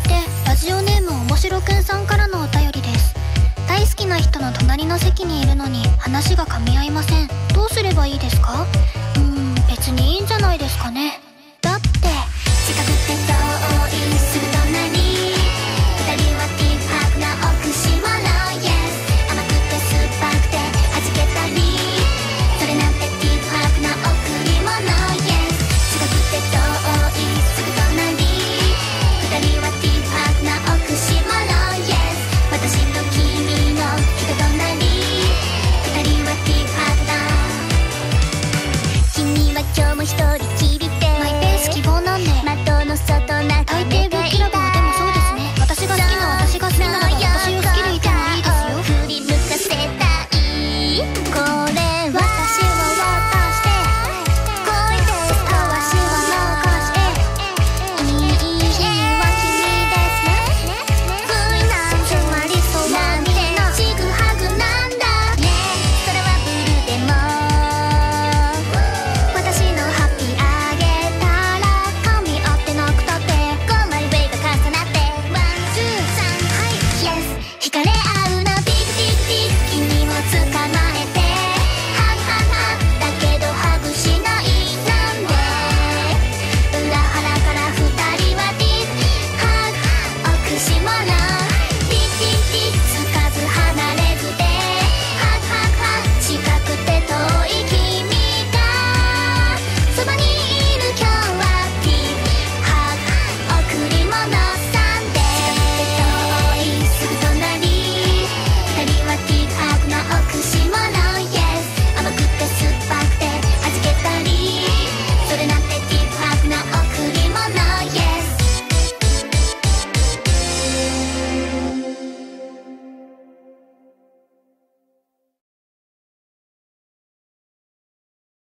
いてラジオネームおもしろくんさんからのお便りです。大好きな人の隣の席にいるのに話が噛み合いません。どうすればいいですか？うーん別にいいんじゃないですかね。も一人きりでマイペース希望のね。窓の外中がいたカレー